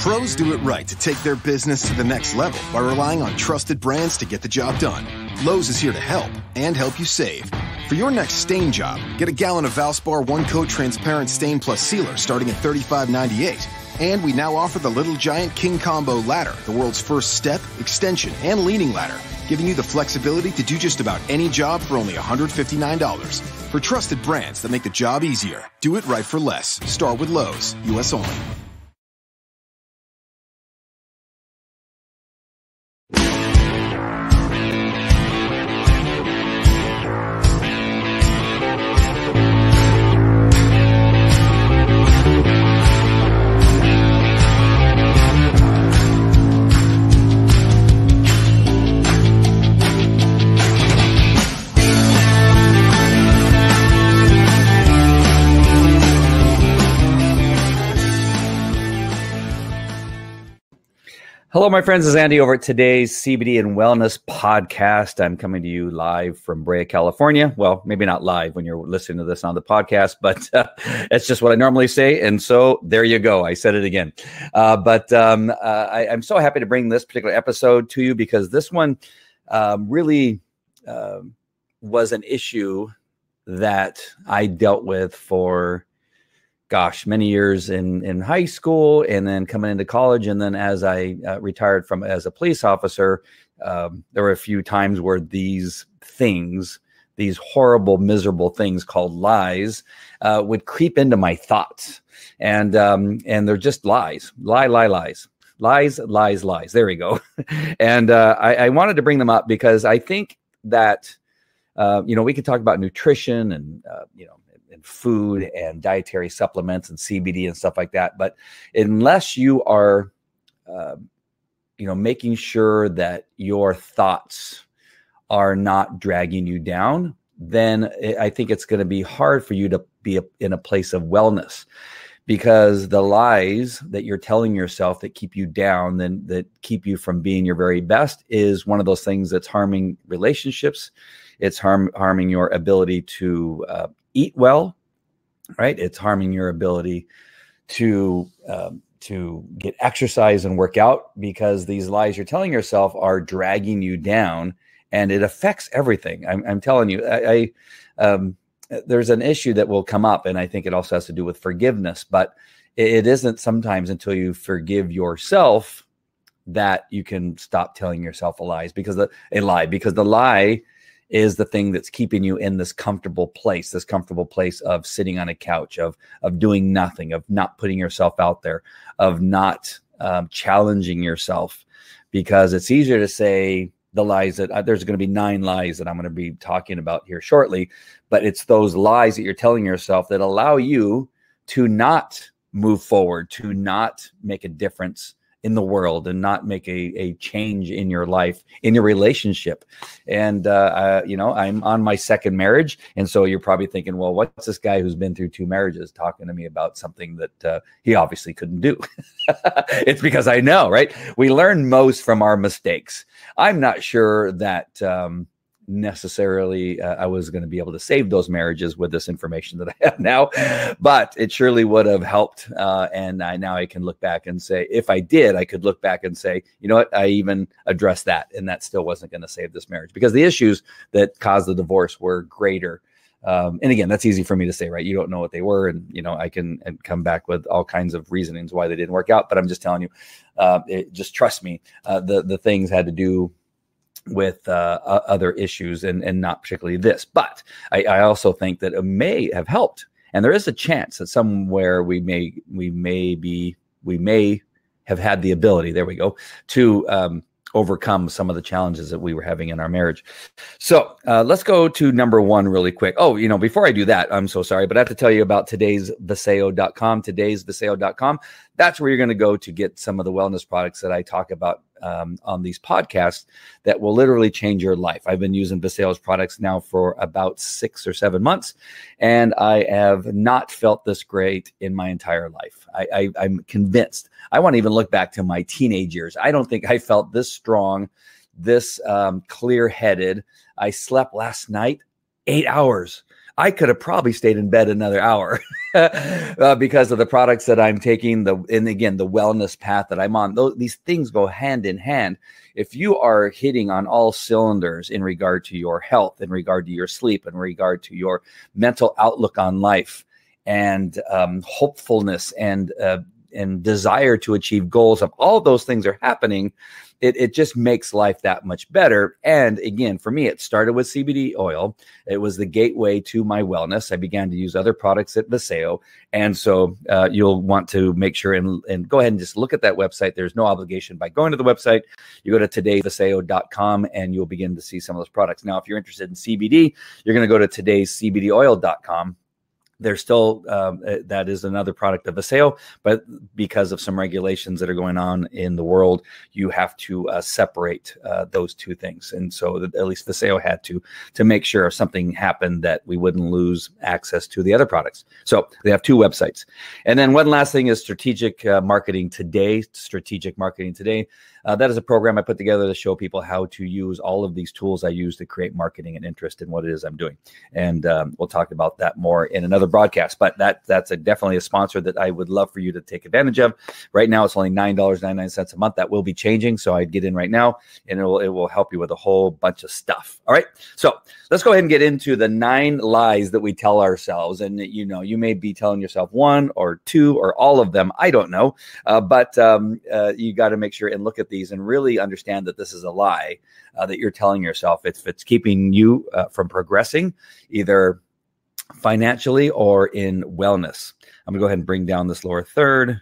Pros do it right to take their business to the next level by relying on trusted brands to get the job done. Lowe's is here to help and help you save. For your next stain job, get a gallon of Valspar One Coat Transparent Stain Plus Sealer starting at $35.98. And we now offer the Little Giant King Combo Ladder, the world's first step, extension, and leaning ladder, giving you the flexibility to do just about any job for only $159. For trusted brands that make the job easier, do it right for less. Start with Lowe's, US only. Hello, my friends. It's Andy over at today's CBD and Wellness podcast. I'm coming to you live from Brea, California. Well, maybe not live when you're listening to this on the podcast, but uh, it's just what I normally say. And so there you go. I said it again. Uh, but um, uh, I, am so happy to bring this particular episode to you because this one um, really um, was an issue that I dealt with for gosh, many years in in high school, and then coming into college, and then as I uh, retired from as a police officer, um, there were a few times where these things, these horrible, miserable things called lies, uh, would creep into my thoughts, and um, and they're just lies, lie, lie, lies. Lies, lies, lies. There we go. and uh, I, I wanted to bring them up because I think that uh, you know we could talk about nutrition and uh, you know and food and dietary supplements and CBD and stuff like that. But unless you are, uh, you know, making sure that your thoughts are not dragging you down, then I think it's going to be hard for you to be in a place of wellness because the lies that you're telling yourself that keep you down then that keep you from being your very best is one of those things that's harming relationships it's harm, harming your ability to uh, eat well, right? It's harming your ability to um, to get exercise and work out because these lies you're telling yourself are dragging you down, and it affects everything. I'm, I'm telling you, I, I um, there's an issue that will come up, and I think it also has to do with forgiveness, but it, isn't sometimes until you forgive yourself that you can stop telling yourself a lies because the, a lie because the lie is the thing that's keeping you in this comfortable place, this comfortable place of sitting on a couch, of of doing nothing, of not putting yourself out there, of not um, challenging yourself, because it's easier to say the lies that uh, there's going to be nine lies that I'm going to be talking about here shortly, but it's those lies that you're telling yourself that allow you to not move forward, to not make a difference in the world and not make a, a change in your life in your relationship. And uh, you know i'm on my second marriage. And so you're probably thinking well what's this guy who's been through two marriages talking to me about something that uh, he obviously couldn't do? It's because i know right? We learn most from our mistakes. I'm not sure that um, necessarily uh, I was going to be able to save those marriages with this information that I have now, but it surely would have helped. Uh, and I, now I can look back and say, if I did, I could look back and say, you know what, I even addressed that, and that still wasn't going to save this marriage because the issues that caused the divorce were greater. Um, and again, that's easy for me to say, right? You don't know what they were, and you know I can come back with all kinds of reasonings why they didn't work out. But I'm just telling you, uh, it, just trust me. Uh, the the things had to do with uh, other issues and, and not particularly this. But I, I, also think that it may have helped, and there is a chance that somewhere we may we may be we may have had the ability. There we go to um, overcome some of the challenges that we were having in our marriage. So uh, let's go to number one really quick. Oh, you know, before I do that, I'm so sorry, but I have to tell you about today's Vasayo.com. Today's Vasayo.com. That's where you're going to go to get some of the wellness products that I talk about um, on these podcasts that will literally change your life. I've been using Vasayo's products now for about six or seven months, and I have not felt this great in my entire life. I, I, I'm convinced. I want to even look back to my teenage years. I don't think I felt this strong, this um, clear headed. I slept last night eight hours. I could have probably stayed in bed another hour uh, because of the products that I'm taking. The and again the wellness path that I'm on. Those, these things go hand in hand. If you are hitting on all cylinders in regard to your health, in regard to your sleep, in regard to your mental outlook on life, and um, hopefulness and uh, and desire to achieve goals, if all those things are happening, it, it just makes life that much better. And again, for me, it started with CBD oil. It was the gateway to my wellness. I began to use other products at Vasayo. And so uh, you'll want to make sure and, and go ahead and just look at that website. There's no obligation by going to the website. You go to todayvasayo.com and you'll begin to see some of those products. Now, if you're interested in CBD, you're going to go to today'scbdoil.com there's still um, uh, that is another product of Vasayo, but because of some regulations that are going on in the world, you have to uh, separate uh, those two things. And so, at least Vasayo had to to make sure if something happened that we wouldn't lose access to the other products. So they have two websites. And then one last thing is strategic uh, marketing today. Strategic marketing today. Uh, that is a program I put together to show people how to use all of these tools I use to create marketing and interest in what it is I'm doing. And um, we'll talk about that more in another broadcast. But that that's a, definitely a sponsor that I would love for you to take advantage of. Right now, it's only nine dollars ninety nine cents a month. That will be changing, so I'd get in right now, and it will it will help you with a whole bunch of stuff. All right, so let's go ahead and get into the nine lies that we tell ourselves. And you know, you may be telling yourself one or two or all of them. I don't know, uh, but um, uh, you got to make sure and look at these and really understand that this is a lie uh, that you're telling yourself. If it's keeping you uh, from progressing, either financially or in wellness. I'm gonna go ahead and bring down this lower third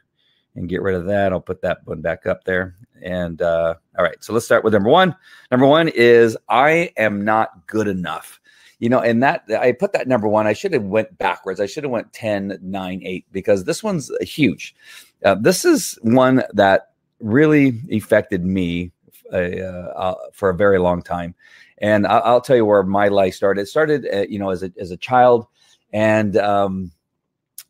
and get rid of that. I'll put that one back up there. And uh, all right, so let's start with number one. Number one is I am not good enough. You know, and that I put that number one. I should have went backwards. I should have went 10, 9, 8 because this one's huge. Uh, this is one that really affected me uh, uh, for a very long time. And I'll, I'll, tell you where my life started. It started, uh, you know, as a, as a child. And um,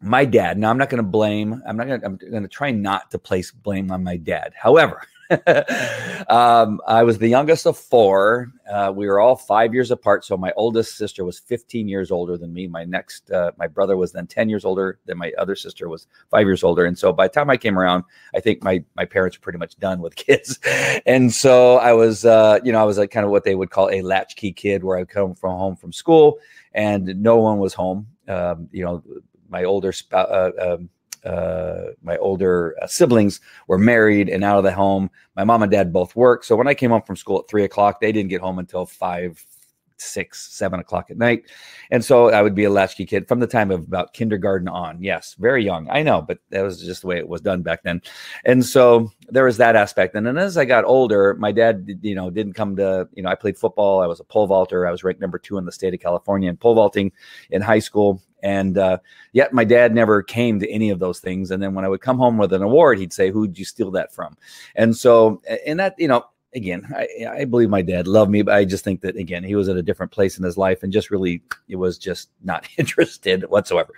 my dad, now I'm not going to blame, I'm not going I'm going to try not to place blame on my dad. However, um, I was the youngest of four. Uh, we were all five years apart. So my oldest sister was 15 years older than me. My next, uh, my brother was then 10 years older. Then my other sister was five years older. And so by the time I came around, I think my my parents were pretty much done with kids. And so I was, uh, you know, I was like kind of what they would call a latchkey kid, where I come from home from school and no one was home. Um, you know, my older. Uh, um, uh, my older uh, siblings were married and out of the home. My mom and dad both work. So when I came home from school at three o'clock, they didn't get home until five, six, seven o'clock at night. And so I would be a latchkey kid from the time of about kindergarten on. Yes, very young. I know, but that was just the way it was done back then. And so there was that aspect. And then as I got older, my dad, you know, didn't come to, you know, I played football. I was a pole vaulter. I was ranked number two in the state of California in pole vaulting in high school. And uh, yet my dad never came to any of those things. And then when I would come home with an award, he'd say, Who'd you steal that from? And so, and that, you know, again, I, I believe my dad loved me, but I just think that again, he was at a different place in his life and just really it was just not interested whatsoever.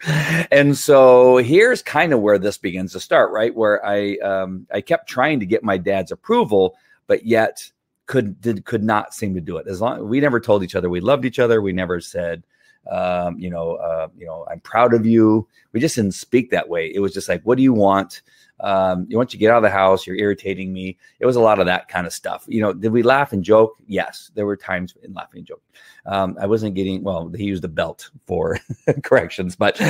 And so here's kind of where this begins to start, right? Where I um I kept trying to get my dad's approval, but yet could did could not seem to do it. As long we never told each other we loved each other, we never said um, you know, uh, you know, I'm proud of you. We just didn't speak that way. It was just like, what do you want? Um, you want you get out of the house, you're irritating me. It was a lot of that kind of stuff. You know, did we laugh and joke? Yes, there were times in laughing and joking. Um, I wasn't getting well. He used a belt for corrections, but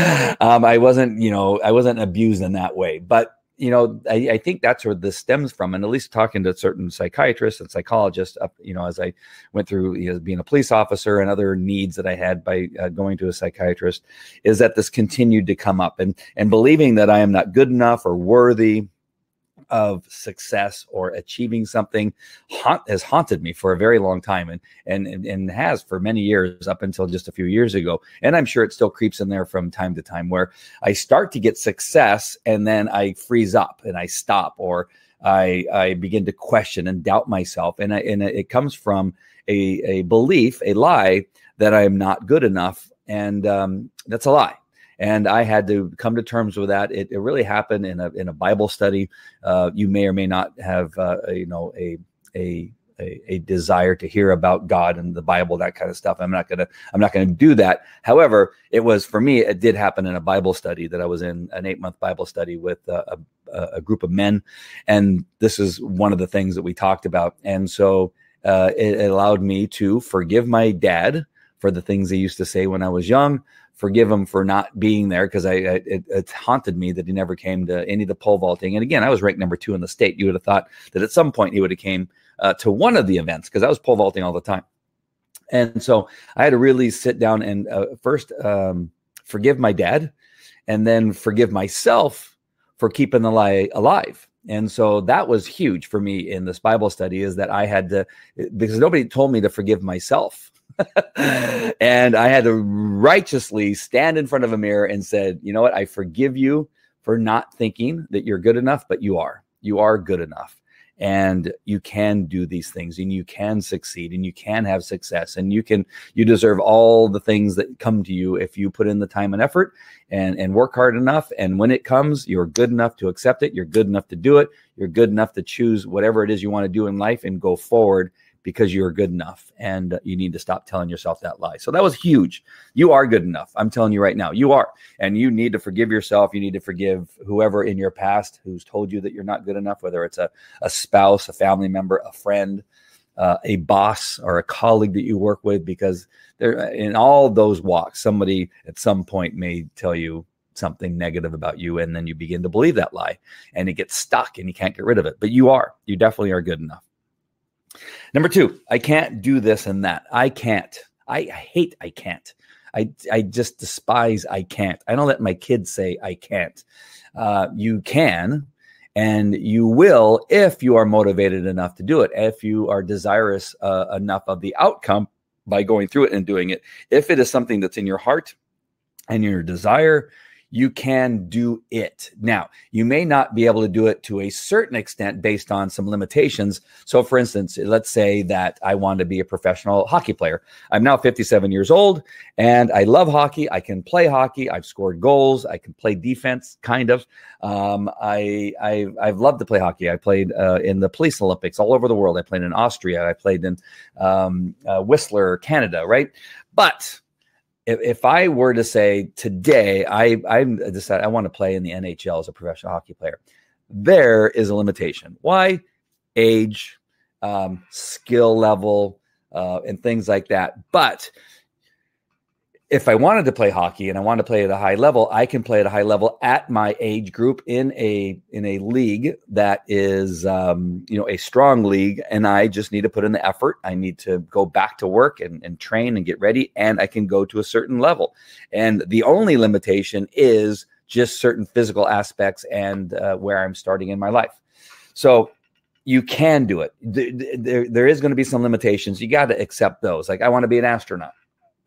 um, I wasn't. You know, I wasn't abused in that way. But you know, I, I, think that's where this stems from. And at least talking to certain psychiatrists and psychologists, you know, as I went through you know, being a police officer and other needs that I had by uh, going to a psychiatrist, is that this continued to come up and and believing that I am not good enough or worthy of success or achieving something haunt, has haunted me for a very long time and, and, and, has for many years up until just a few years ago. And I'm sure it still creeps in there from time to time where I start to get success and then I freeze up and I stop or I, I begin to question and doubt myself. And, I, and it comes from a, a belief, a lie that I am not good enough. And um, that's a lie and I had to come to terms with that. It, it really happened in a in a Bible study. Uh, you may or may not have uh, you know a a a, desire to hear about God and the Bible, that kind of stuff. I'm not gonna I'm not gonna do that. However, it was for me. It did happen in a Bible study that I was in an eight month Bible study with a, a, a, group of men, and this is one of the things that we talked about. And so uh, it, it allowed me to forgive my dad for the things he used to say when I was young forgive him for not being there because I, I it, it, haunted me that he never came to any of the pole vaulting. And again, I was ranked number two in the state. You would have thought that at some point he would have came uh, to one of the events because I was pole vaulting all the time. And so I had to really sit down and uh, first um, forgive my dad, and then forgive myself for keeping the lie alive. And so that was huge for me in this Bible study is that I had to because nobody told me to forgive myself and I had to righteously stand in front of a mirror and said, "You know what? I forgive you for not thinking that you're good enough, but you are. You are good enough." and you can do these things and you can succeed and you can have success and you can you deserve all the things that come to you if you put in the time and effort and and work hard enough and when it comes you're good enough to accept it you're good enough to do it you're good enough to choose whatever it is you want to do in life and go forward because you're good enough and you need to stop telling yourself that lie. So that was huge. You are good enough. I'm telling you right now, you are. And you need to forgive yourself. You need to forgive whoever in your past who's told you that you're not good enough, whether it's a, a spouse, a family member, a friend, uh, a boss, or a colleague that you work with, because there in all those walks, somebody at some point may tell you something negative about you and then you begin to believe that lie and it gets stuck and you can't get rid of it but you are you definitely are good enough Number two, I can't do this and that. I can't. I, hate I can't. I, I just despise I can't. I don't let my kids say I can't. Uh, you can and you will if you are motivated enough to do it, if you are desirous uh, enough of the outcome by going through it and doing it. If it is something that's in your heart and your desire, you can do it. Now, you may not be able to do it to a certain extent based on some limitations. So, for instance, let's say that I want to be a professional hockey player. I'm now 57 years old and I love hockey. I can play hockey. I've scored goals. I can play defense, kind of. Um, I, I, have loved to play hockey. I played uh, in the police Olympics all over the world. I played in Austria. I played in um, uh, Whistler, Canada, right? But if, if I were to say today, I I decided I want to play in the NHL as a professional hockey player, there is a limitation. Why? Age, um, skill level, uh, and things like that. But if I wanted to play hockey and I wanted to play at a high level, I can play at a high level at my age group in a in a league that is um, you know a strong league, and I just need to put in the effort. I need to go back to work and, and train and get ready, and I can go to a certain level. And the only limitation is just certain physical aspects and uh, where I'm starting in my life. So you can do it. There, there, there is going to be some limitations. You got to accept those. Like I want to be an astronaut.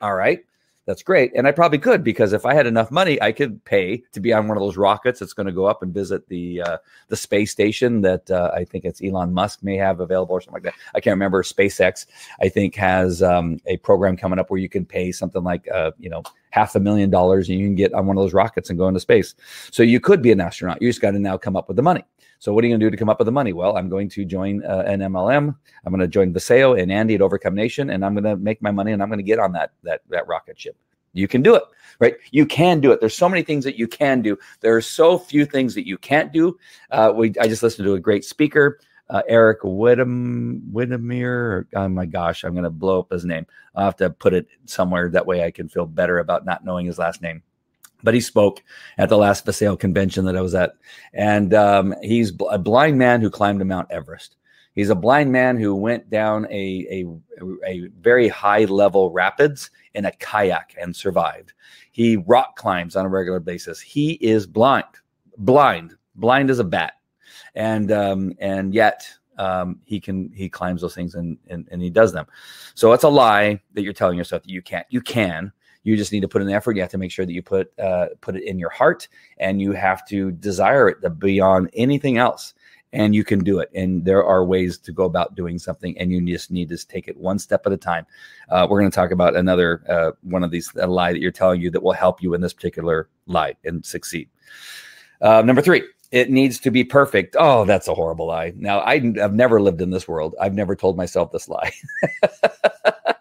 All right that's great. And I probably could because if I had enough money, I could pay to be on one of those rockets that's going to go up and visit the uh, the space station that uh, I think it's Elon Musk may have available or something like that. I can't remember. SpaceX I think has um, a program coming up where you can pay something like uh, you know half a million dollars and you can get on one of those rockets and go into space. So you could be an astronaut. You just got to now come up with the money. So what are you going to do to come up with the money? Well, I'm going to join uh, an MLM. I'm going to join Vasayo and Andy at Overcome Nation, and I'm going to make my money, and I'm going to get on that that that rocket ship. You can do it, right? You can do it. There's so many things that you can do. There are so few things that you can't do. Uh, we I just listened to a great speaker. Uh, Eric Whittamere. Oh my gosh, I'm going to blow up his name. I'll have to put it somewhere. That way I can feel better about not knowing his last name but he spoke at the last Vasayo convention that I was at. And um, he's a blind man who climbed to Mount Everest. He's a blind man who went down a, a, a very high level rapids in a kayak and survived. He rock climbs on a regular basis. He is blind, blind, blind as a bat. And, um, and yet um, he can he climbs those things and, and and he does them. So it's a lie that you're telling yourself that you can't. You can. You just need to put in the effort. You have to make sure that you put uh, put it in your heart, and you have to desire it beyond anything else. And you can do it. And there are ways to go about doing something, and you just need to take it one step at a time. Uh, we're going to talk about another uh, one of these a lie that you're telling you that will help you in this particular lie and succeed. Uh, number three, it needs to be perfect. Oh, that's a horrible lie. Now, I, have never lived in this world. I've never told myself this lie.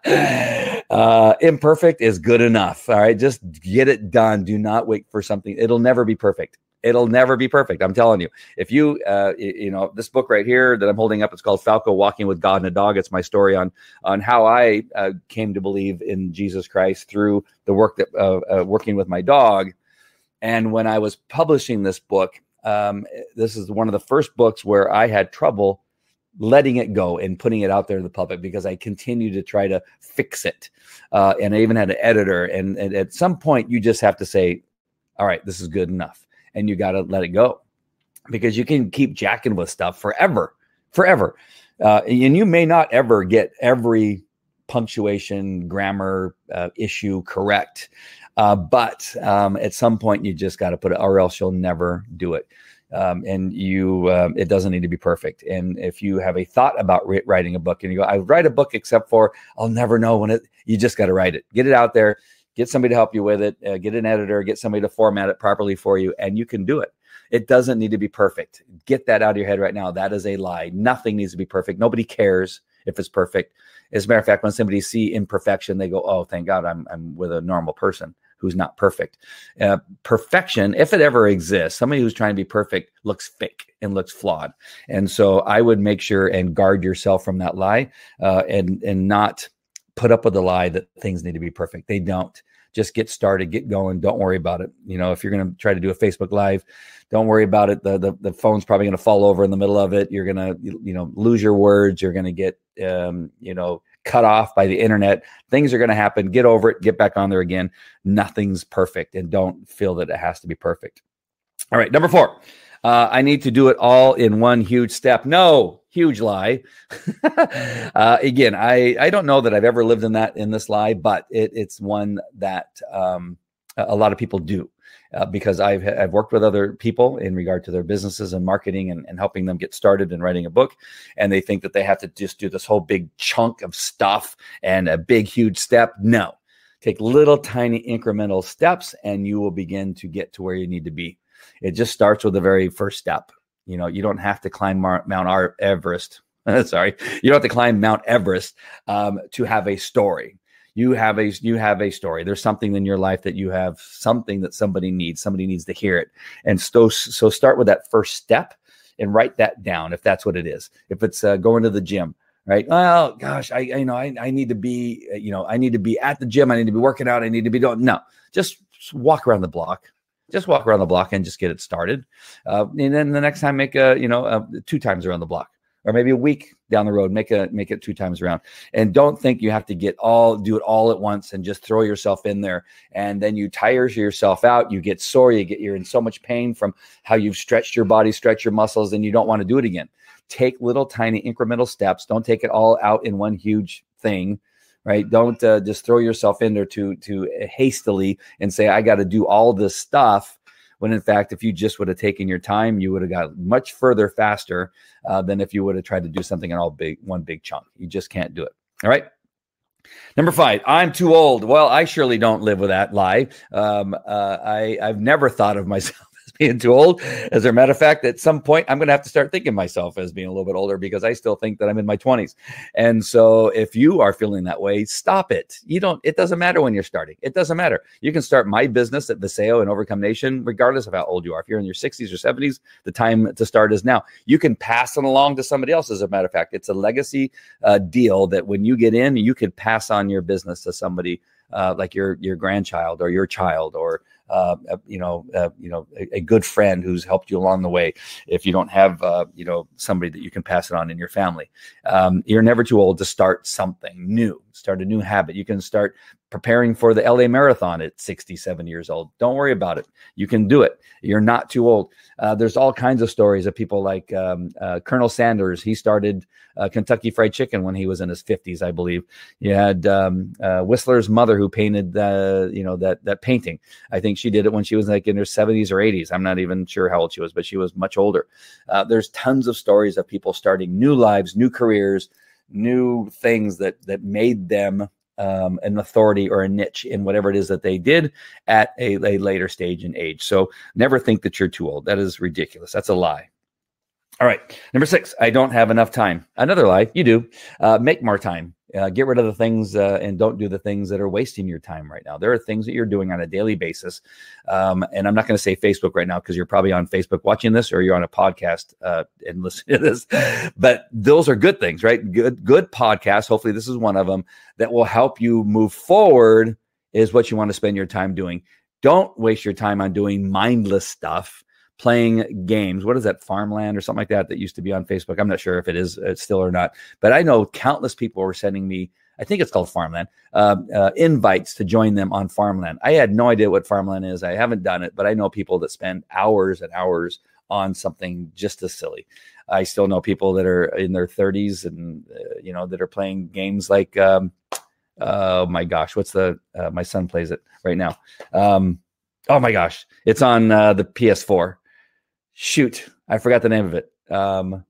uh, imperfect is good enough. All right. Just get it done. Do not wait for something. It'll never be perfect. It'll never be perfect. I'm telling you. If you, uh, you know, this book right here that I'm holding up, it's called Falco Walking with God and a Dog. It's my story on on how I uh, came to believe in Jesus Christ through the work that uh, uh working with my dog. And when I was publishing this book, um, this is one of the first books where I had trouble letting it go and putting it out there to the public because I continued to try to fix it. Uh, and I even had an editor. And, and, at some point, you just have to say, all right, this is good enough. And you got to let it go because you can keep jacking with stuff forever, forever. Uh, and you may not ever get every punctuation, grammar uh, issue correct. Uh, but um, at some point, you just got to put it, or else you'll never do it. Um, and you, um, it doesn't need to be perfect. And if you have a thought about re- writing a book, and you go, "I write a book," except for I'll never know when it. You just got to write it. Get it out there. Get somebody to help you with it. Uh, get an editor. Get somebody to format it properly for you, and you can do it. It doesn't need to be perfect. Get that out of your head right now. That is a lie. Nothing needs to be perfect. Nobody cares if it's perfect. As a matter of fact, when somebody see imperfection, they go, "Oh, thank God, I'm I'm with a normal person." Who's not perfect. Uh, perfection, if it ever exists, somebody who's trying to be perfect looks fake and looks flawed. And so I would make sure and guard yourself from that lie uh, and and not put up with the lie that things need to be perfect. They don't. Just get started, get going. Don't worry about it. You know, if you're going to try to do a Facebook Live, don't worry about it. The, the, the phone's probably going to fall over in the middle of it. You're going to, you know, lose your words. You're going to get, um, you know, cut off by the internet. Things are going to happen. Get over it. Get back on there again. Nothing's perfect, and don't feel that it has to be perfect. All right, number four. Uh, I need to do it all in one huge step. No, huge lie. uh, again, I I don't know that I've ever lived in that in this lie, but it, it's one that um, a lot of people do uh, because I've I've worked with other people in regard to their businesses and marketing and, and helping them get started and writing a book, and they think that they have to just do this whole big chunk of stuff and a big huge step. No, take little tiny incremental steps, and you will begin to get to where you need to be. It just starts with the very first step. You know, you don't have to climb Mar- Mount Everest. Sorry, you don't have to climb Mount Everest um, to have a story you have a you have a story. There's something in your life that you have something that somebody needs somebody needs to hear it. And so so start with that first step and write that down if that's what it is. If it's uh, going to the gym right? Well gosh i you know I, I need to be uh, you know i need to be at the gym. I need to be working out. I need to be doing no just walk around the block. Just walk around the block and just get it started. Uh, and then the next time make a you know uh, two times around the block or maybe a week down the road make a make it two times around. And don't think you have to get all do it all at once and just throw yourself in there. And then you tire yourself out you get sore you get you're in so much pain from how you've stretched your body stretch your muscles and you don't want to do it again. Take little tiny incremental steps. Don't take it all out in one huge thing right? Don't uh, just throw yourself in there to to hastily and say i got to do all this stuff when in fact, if you just would have taken your time, you would have got much further faster uh, than if you would have tried to do something in all big one big chunk. You just can't do it. All right. Number five, I'm too old. Well, I surely don't live with that lie. Um, uh, I, I've never thought of myself being too old. As a matter of fact, at some point, I'm going to have to start thinking myself as being a little bit older because I still think that I'm in my 20s. And so, if you are feeling that way, stop it. You don't. It doesn't matter when you're starting. It doesn't matter. You can start my business at Vasayo and Overcome Nation, regardless of how old you are. If you're in your 60s or 70s, the time to start is now. You can pass it along to somebody else. As a matter of fact, it's a legacy uh, deal that when you get in, you could pass on your business to somebody uh, like your your grandchild or your child or uh, you know, uh, you know, a, a, good friend who's helped you along the way. If you don't have, uh, you know, somebody that you can pass it on in your family, um, you're never too old to start something new, start a new habit. You can start preparing for the LA Marathon at 67 years old. Don't worry about it. You can do it. You're not too old. Uh, there's all kinds of stories of people like um, uh, Colonel Sanders. He started uh, Kentucky Fried Chicken when he was in his 50s, I believe. You had um, uh, Whistler's mother who painted you know, that that painting. I think she did it when she was like in her 70s or 80s. I'm not even sure how old she was, but she was much older. Uh, there's tons of stories of people starting new lives, new careers, new things that that made them um, an authority or a niche in whatever it is that they did at a, a later stage in age. So never think that you're too old. That is ridiculous. That's a lie. All right. Number six, I don't have enough time. Another lie. You do. Uh, make more time. Uh, get rid of the things uh, and don't do the things that are wasting your time right now. There are things that you're doing on a daily basis. Um, and I'm not going to say Facebook right now because you're probably on Facebook watching this or you're on a podcast uh, and listening to this. But those are good things, right? Good, good podcasts. Hopefully, this is one of them that will help you move forward, is what you want to spend your time doing. Don't waste your time on doing mindless stuff playing games. What is that, Farmland or something like that, that used to be on Facebook? I'm not sure if it is uh, still or not, but I know countless people were sending me. I think it's called Farmland. Uh, uh, invites to join them on Farmland. I had no idea what Farmland is. I haven't done it, but I know people that spend hours and hours on something just as silly. I still know people that are in their 30s and uh, you know that are playing games like um, oh my gosh, what's the uh, my son plays it right now. Um, oh my gosh, it's on uh, the PS4 shoot, I forgot the name of it. Um,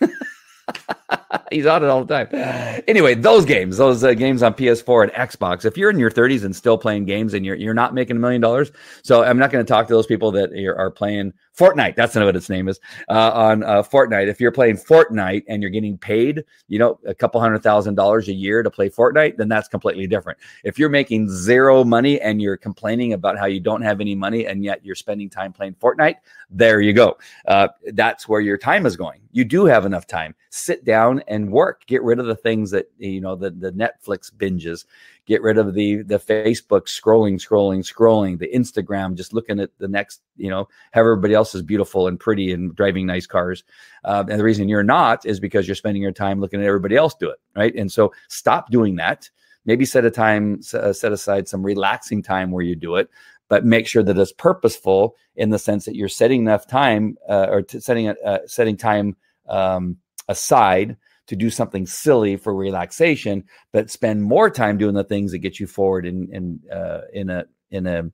he's on it all the time. Anyway, those games, those uh, games on PS4 and Xbox. If you're in your 30s and still playing games and you're you're not making a million dollars, so I'm not going to talk to those people that are playing Fortnite. That's not what its name is uh, on uh, Fortnite. If you're playing Fortnite and you're getting paid, you know, a couple hundred thousand dollars a year to play Fortnite, then that's completely different. If you're making zero money and you're complaining about how you don't have any money and yet you're spending time playing Fortnite, there you go. Uh, that's where your time is going. You do have enough time. Sit down and work. Get rid of the things that you know the the Netflix binges get rid of the the Facebook scrolling, scrolling, scrolling, the Instagram, just looking at the next, you know, how everybody else is beautiful and pretty and driving nice cars. Uh, and the reason you're not is because you're spending your time looking at everybody else do it, right? And so stop doing that. Maybe set a time, uh, set aside some relaxing time where you do it, but make sure that it's purposeful in the sense that you're setting enough time uh, or t- setting uh, setting time um, aside to do something silly for relaxation, but spend more time doing the things that get you forward in in uh, in a in a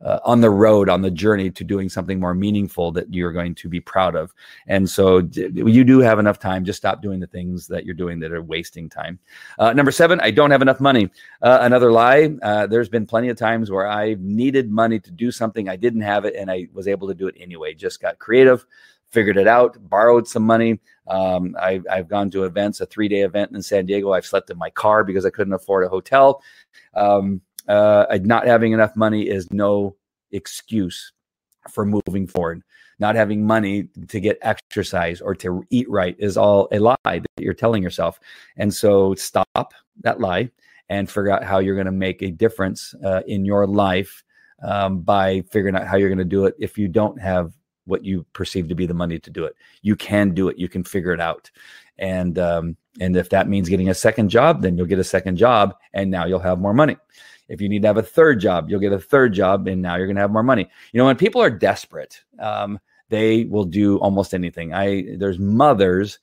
uh, on the road on the journey to doing something more meaningful that you're going to be proud of. And so d- you do have enough time just stop doing the things that you're doing that are wasting time. Uh, number seven i don't have enough money. Uh, another lie uh, there's been plenty of times where i needed money to do something i didn't have it and i was able to do it anyway. Just got creative figured it out, borrowed some money. Um, I, have gone to events, a three day event in San Diego. I've slept in my car because I couldn't afford a hotel. Um, uh, not having enough money is no excuse for moving forward. Not having money to get exercise or to eat right is all a lie that you're telling yourself. And so stop that lie and figure out how you're going to make a difference uh, in your life um, by figuring out how you're going to do it if you don't have what you perceive to be the money to do it. You can do it. You can figure it out. And um, and if that means getting a second job, then you'll get a second job, and now you'll have more money. If you need to have a third job, you'll get a third job, and now you're going to have more money. You know, when people are desperate, um, they will do almost anything. I there's mothers.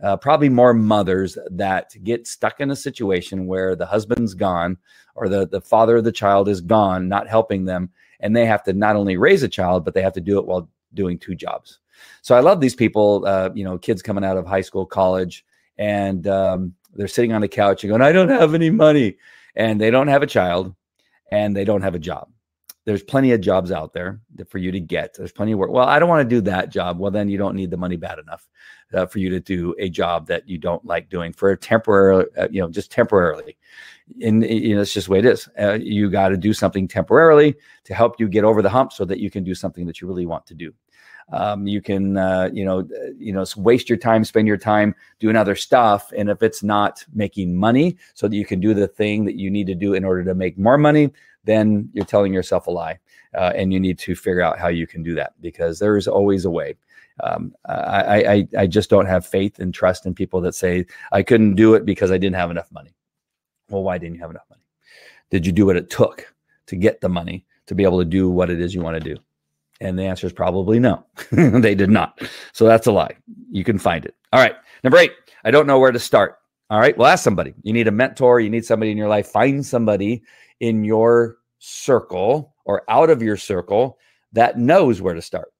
Uh, probably more mothers that get stuck in a situation where the husband's gone or the, the father of the child is gone, not helping them. And they have to not only raise a child, but they have to do it while doing two jobs. So I love these people, uh, you know, kids coming out of high school, college, and um, they're sitting on the couch and going, I don't have any money. And they don't have a child and they don't have a job. There's plenty of jobs out there for you to get. There's plenty of work. Well, I don't want to do that job. Well, then you don't need the money bad enough uh, for you to do a job that you don't like doing for a temporary, uh, you know, just temporarily. And you know, it's just the way it is. Uh, you got to do something temporarily to help you get over the hump, so that you can do something that you really want to do. Um, you can, uh, you know, uh, you know, waste your time, spend your time doing other stuff, and if it's not making money, so that you can do the thing that you need to do in order to make more money, then you're telling yourself a lie, uh, and you need to figure out how you can do that because there is always a way um, I, I, I just don't have faith and trust in people that say I couldn't do it because I didn't have enough money. Well, why didn't you have enough money? Did you do what it took to get the money to be able to do what it is you want to do? And the answer is probably no. they did not. So that's a lie. You can find it. All right. Number eight, I don't know where to start. All right. Well, ask somebody. You need a mentor. You need somebody in your life. Find somebody in your circle or out of your circle that knows where to start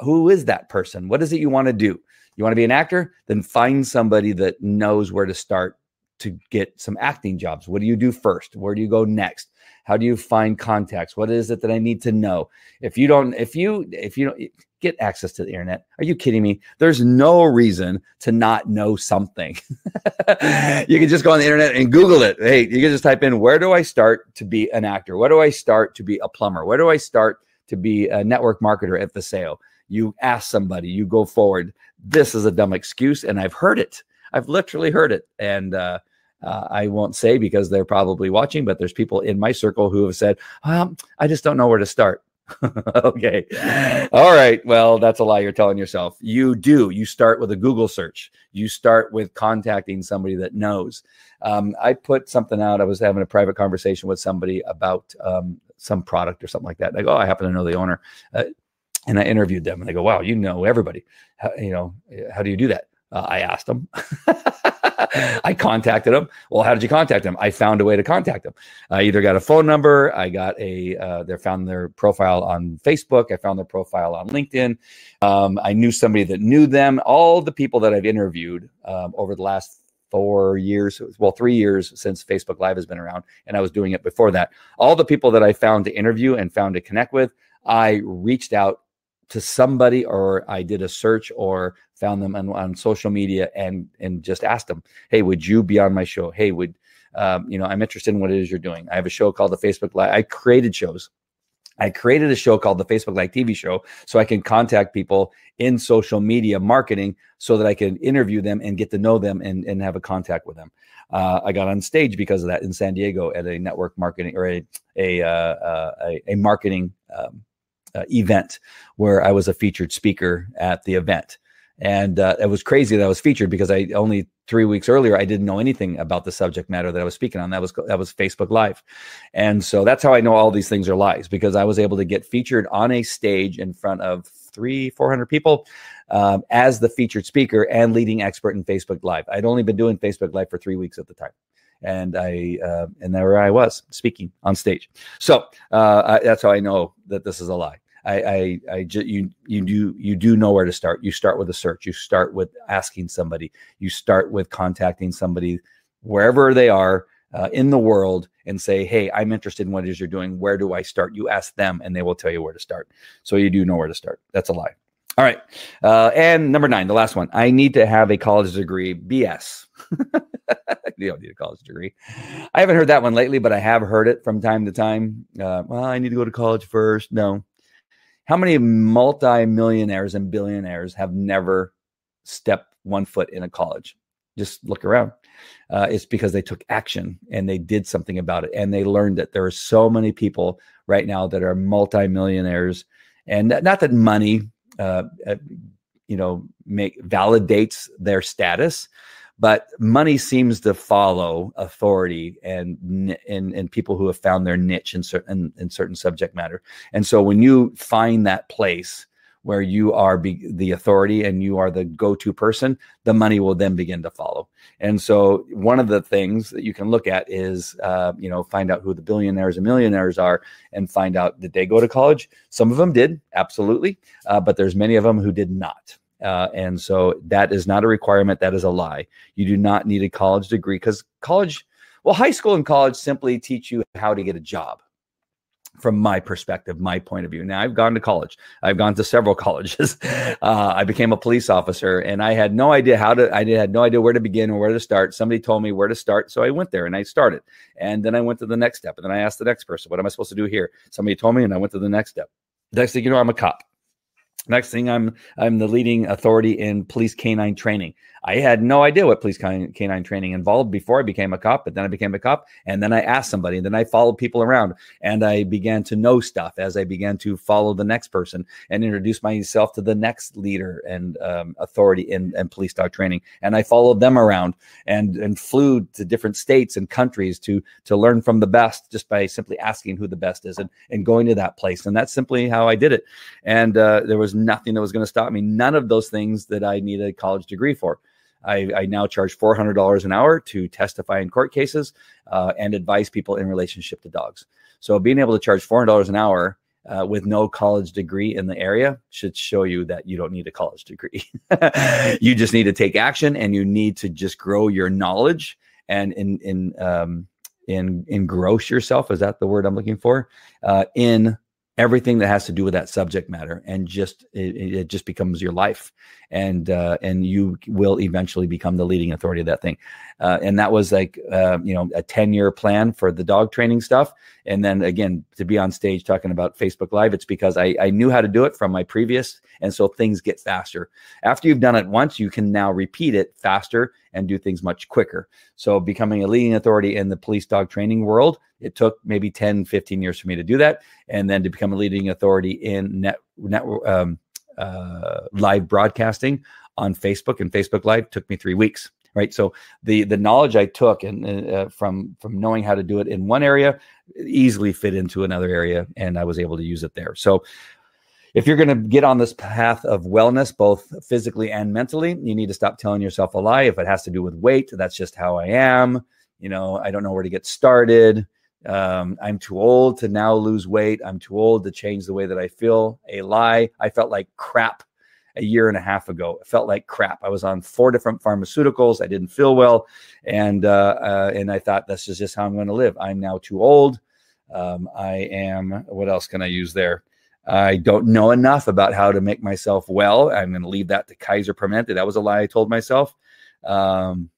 who is that person? What is it you want to do? You want to be an actor? Then find somebody that knows where to start to get some acting jobs? What do you do first? Where do you go next? How do you find contacts? What is it that I need to know? If you don't, if you, if you don't get access to the internet, are you kidding me? There's no reason to not know something. you can just go on the internet and Google it. Hey, you can just type in, where do I start to be an actor? Where do I start to be a plumber? Where do I start to be a network marketer at the sale? You ask somebody, you go forward. This is a dumb excuse, and I've heard it. I've literally heard it. And, uh, uh, I won't say because they're probably watching, but there's people in my circle who have said, well, I just don't know where to start. okay. All right. Well, that's a lie you're telling yourself. You do. You start with a Google search. You start with contacting somebody that knows. Um, I put something out. I was having a private conversation with somebody about um, some product or something like that. Go, oh, I happen to know the owner. Uh, and I interviewed them and they go, wow, you know everybody. How, you know, how do you do that? Uh, I asked them. I contacted them. Well, how did you contact them? I found a way to contact them. I either got a phone number, I got a, uh, they found their profile on Facebook, I found their profile on LinkedIn. Um, I knew somebody that knew them. All the people that I've interviewed um, over the last four years, well, three years since Facebook Live has been around, and I was doing it before that. All the people that I found to interview and found to connect with, I reached out to somebody or I did a search or found them on, on social media and and just asked them, hey, would you be on my show? Hey, would um, you know, I'm interested in what it is you're doing. I have a show called the Facebook Live. I created shows. I created a show called the Facebook Live TV show so I can contact people in social media marketing so that I can interview them and get to know them and, and have a contact with them. Uh, I got on stage because of that in San Diego at a network marketing or a a uh, uh, a, a, marketing um, uh, event where I was a featured speaker at the event. And uh, it was crazy that I was featured because I only three weeks earlier I didn't know anything about the subject matter that I was speaking on. That was that was Facebook Live, and so that's how I know all these things are lies because I was able to get featured on a stage in front of three four hundred people um, as the featured speaker and leading expert in Facebook Live. I'd only been doing Facebook Live for three weeks at the time and I uh, and there I was speaking on stage. So uh, I, that's how I know that this is a lie. I, I, I just, you, you do, you do know where to start. You start with a search. You start with asking somebody. You start with contacting somebody wherever they are uh, in the world and say, Hey, I'm interested in what it is you're doing. Where do I start? You ask them and they will tell you where to start. So you do know where to start. That's a lie. All right. Uh, and number nine, the last one. I need to have a college degree. BS. you don't need a college degree. I haven't heard that one lately, but I have heard it from time to time. Uh, well, I need to go to college first. No, how many multi-millionaires and billionaires have never stepped one foot in a college? Just look around. Uh, it's because they took action and they did something about it and they learned that there are so many people right now that are multi-millionaires and not that money uh, uh, you know make validates their status but money seems to follow authority and and and people who have found their niche in certain in certain subject matter. And so when you find that place where you are be, the authority and you are the go-to person, the money will then begin to follow. And so one of the things that you can look at is, uh, you know, find out who the billionaires and millionaires are, and find out did they go to college? Some of them did, absolutely, uh, but there's many of them who did not. Uh, and so that is not a requirement. That is a lie. You do not need a college degree because college, well, high school and college simply teach you how to get a job from my perspective, my point of view. Now, I've gone to college. I've gone to several colleges. Uh, I became a police officer, and I had no idea how to. I had no idea where to begin or where to start. Somebody told me where to start, so I went there and I started. And then I went to the next step, and then I asked the next person, "What am I supposed to do here?" Somebody told me, and I went to the next step. Next thing you know, I'm a cop. Next thing, I'm I'm the leading authority in police canine training. I had no idea what police canine training involved before I became a cop, but then I became a cop, and then I asked somebody, and then I followed people around, and I began to know stuff as I began to follow the next person and introduce myself to the next leader and um, authority in, police dog training, and I followed them around and and flew to different states and countries to to learn from the best just by simply asking who the best is and and going to that place, and that's simply how I did it, and uh, there was nothing that was going to stop me. None of those things that I needed a college degree for. I, I now charge $400 an hour to testify in court cases uh, and advise people in relationship to dogs. So being able to charge $400 an hour uh, with no college degree in the area should show you that you don't need a college degree. you just need to take action and you need to just grow your knowledge and in in um, in engross yourself. Is that the word I'm looking for? Uh, in everything that has to do with that subject matter and just it, it just becomes your life and uh, and you will eventually become the leading authority of that thing. Uh, and that was like uh, you know a 10 year plan for the dog training stuff. And then again to be on stage talking about facebook live it's because I, I knew how to do it from my previous and so things get faster. After you've done it once you can now repeat it faster and do things much quicker so becoming a leading authority in the police dog training world it took maybe 10, 15 years for me to do that. And then to become a leading authority in net, um, uh, live broadcasting on Facebook and Facebook Live took me three weeks. Right. So the the knowledge I took and uh, from from knowing how to do it in one area easily fit into another area, and I was able to use it there. So if you're going to get on this path of wellness, both physically and mentally, you need to stop telling yourself a lie. If it has to do with weight, that's just how I am. You know, I don't know where to get started. Um, I'm too old to now lose weight. I'm too old to change the way that I feel. A lie. I felt like crap a year and a half ago. It felt like crap. I was on four different pharmaceuticals. I didn't feel well, and uh, uh, and I thought this is just how I'm going to live. I'm now too old. Um, I am. What else can I use there? I don't know enough about how to make myself well. I'm going to leave that to Kaiser Permanente. That was a lie I told myself. Um,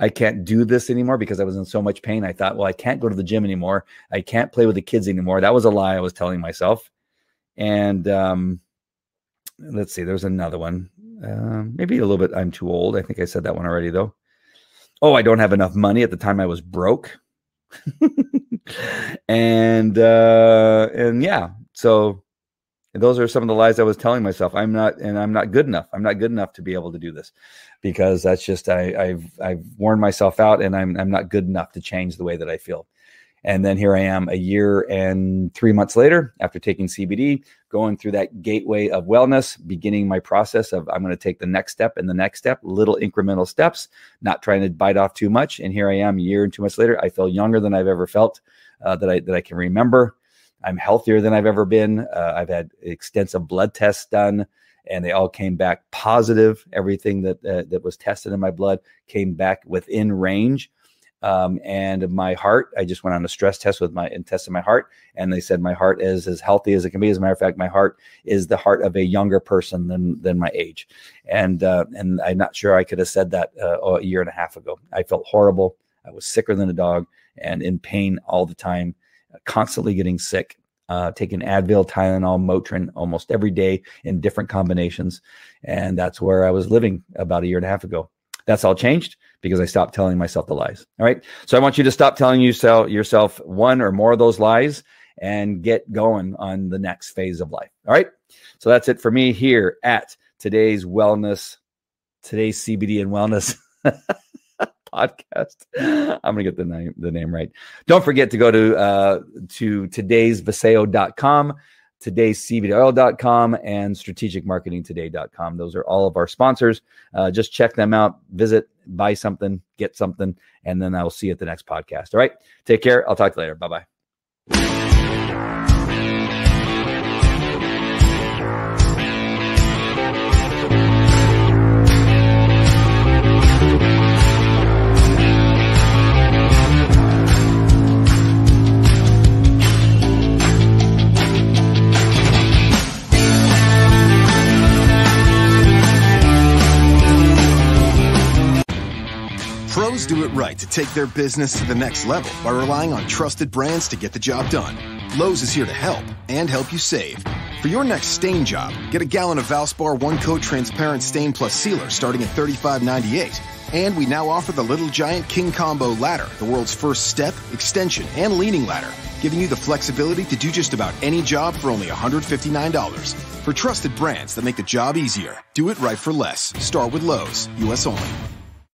I can't do this anymore because I was in so much pain. I thought, well, I can't go to the gym anymore. I can't play with the kids anymore. That was a lie I was telling myself. And um, let's see, there's another one. Uh, maybe a little bit. I'm too old. I think I said that one already, though. Oh, I don't have enough money. At the time, I was broke. and uh, and yeah, so those are some of the lies I was telling myself. I'm not, and I'm not good enough. I'm not good enough to be able to do this because that's just I, have I've worn myself out, and I'm I'm not good enough to change the way that I feel. And then here I am, a year and three months later, after taking CBD, going through that gateway of wellness, beginning my process of I'm going to take the next step and the next step, little incremental steps, not trying to bite off too much. And here I am, a year and two months later, I feel younger than I've ever felt uh, that I that I can remember. I'm healthier than I've ever been. Uh, I've had extensive blood tests done, and they all came back positive. Everything that uh, that was tested in my blood came back within range. Um, and my heart, I just went on a stress test with my and tested my heart, and they said my heart is as healthy as it can be. As a matter of fact, my heart is the heart of a younger person than than my age, and uh, and I'm not sure I could have said that uh, a year and a half ago. I felt horrible. I was sicker than a dog and in pain all the time constantly getting sick, uh, taking Advil, Tylenol, Motrin almost every day in different combinations. And that's where I was living about a year and a half ago. That's all changed because I stopped telling myself the lies. All right. So I want you to stop telling yourself, yourself one or more of those lies and get going on the next phase of life. All right. So that's it for me here at today's wellness, today's CBD and wellness. podcast. I'm gonna get the name the name right. Don't forget to go to uh, to today's Vasayo.com, today's and strategicmarketingtoday.com. Those are all of our sponsors. Uh, just check them out. Visit, buy something, get something, and then I will see you at the next podcast. All right. Take care. I'll talk to you later. Bye bye. It right to take their business to the next level by relying on trusted brands to get the job done. Lowe's is here to help and help you save. For your next stain job, get a gallon of Valspar One Coat Transparent Stain Plus Sealer starting at $35.98. And we now offer the Little Giant King Combo Ladder, the world's first step, extension, and leaning ladder, giving you the flexibility to do just about any job for only $159. For trusted brands that make the job easier, do it right for less. Start with Lowe's, US only.